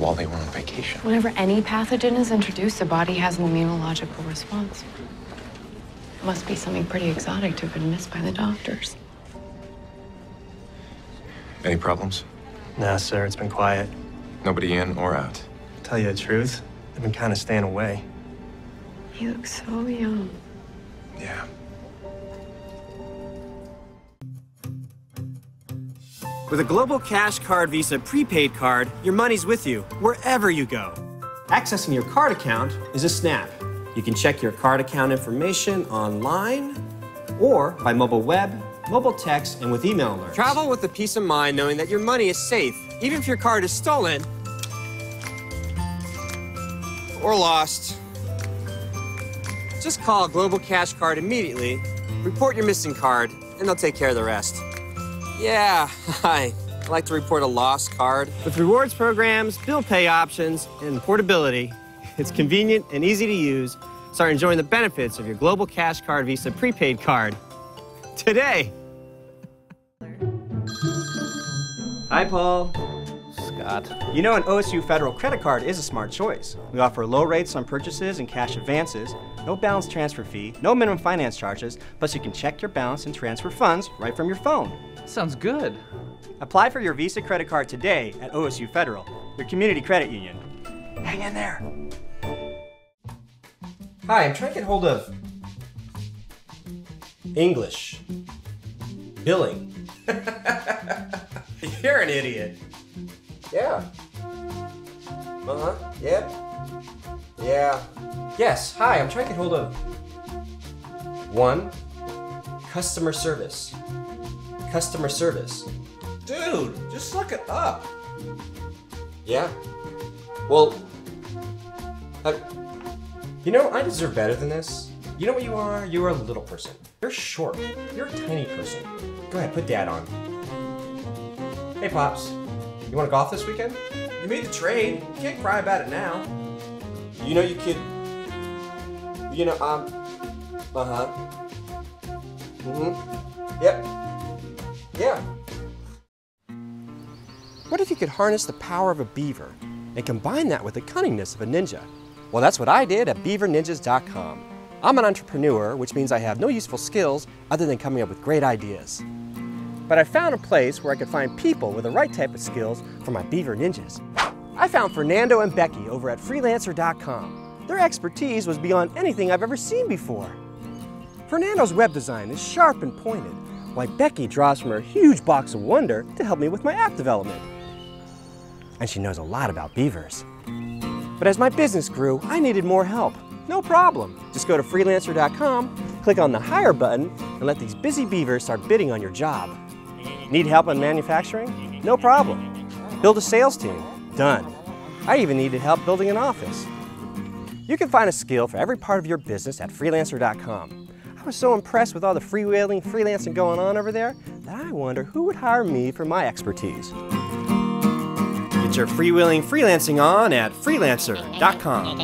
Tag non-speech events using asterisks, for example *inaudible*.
Whenever any pathogen is introduced, the body has an immunological response. It must be something pretty exotic to have been missed by the doctors. Any problems? Nah, sir, it's been quiet. Nobody in or out? Tell you the truth, I've been kind of staying away. He looks so young. Yeah. With a Global Cash Card Visa prepaid card, your money's with you wherever you go. Accessing your card account is a snap. You can check your card account information online or by mobile web, mobile text, and with email alerts. Travel with the peace of mind knowing that your money is safe, even if your card is stolen or lost. Just call Global Cash Card immediately, report your missing card, and they'll take care of the rest. Yeah, *laughs* hi. I'd like to report a lost card. With rewards programs, bill pay options, and portability, it's convenient and easy to use. Start enjoying the benefits of your Global Cash Card Visa prepaid card today. Hi, Paul. Scott. You know, an OSU Federal credit card is a smart choice. We offer low rates on purchases and cash advances, no balance transfer fee, no minimum finance charges, plus you can check your balance and transfer funds right from your phone. Sounds good. Apply for your Visa credit card today at OSU Federal, your community credit union. Hang in there. Hi, I'm trying to get hold of English. Billing. *laughs* You're an idiot. Yeah. Uh huh. Yep. Yeah. Yes. Hi, I'm trying to get hold of one customer service. Customer service. Dude, just look it up. Yeah. Well, uh, you know, I deserve better than this. You know what you are? You are a little person. You're short. You're a tiny person. Go ahead, put dad on. Hey, Pops. You want to golf this weekend? You made the trade. You can't cry about it now. You know you could. You know, um. Uh huh. Mm hmm. Yep. Yeah. What if you could harness the power of a beaver and combine that with the cunningness of a ninja? Well, that's what I did at beaverninjas.com. I'm an entrepreneur, which means I have no useful skills other than coming up with great ideas. But I found a place where I could find people with the right type of skills for my beaver ninjas. I found Fernando and Becky over at freelancer.com. Their expertise was beyond anything I've ever seen before. Fernando's web design is sharp and pointed, while Becky draws from her huge box of wonder to help me with my app development. And she knows a lot about beavers. But as my business grew, I needed more help. No problem. Just go to freelancer.com, click on the hire button, and let these busy beavers start bidding on your job. Need help in manufacturing? No problem. Build a sales team? Done. I even needed help building an office. You can find a skill for every part of your business at freelancer.com. I was so impressed with all the freewheeling freelancing going on over there that I wonder who would hire me for my expertise. Get your freewheeling freelancing on at freelancer.com.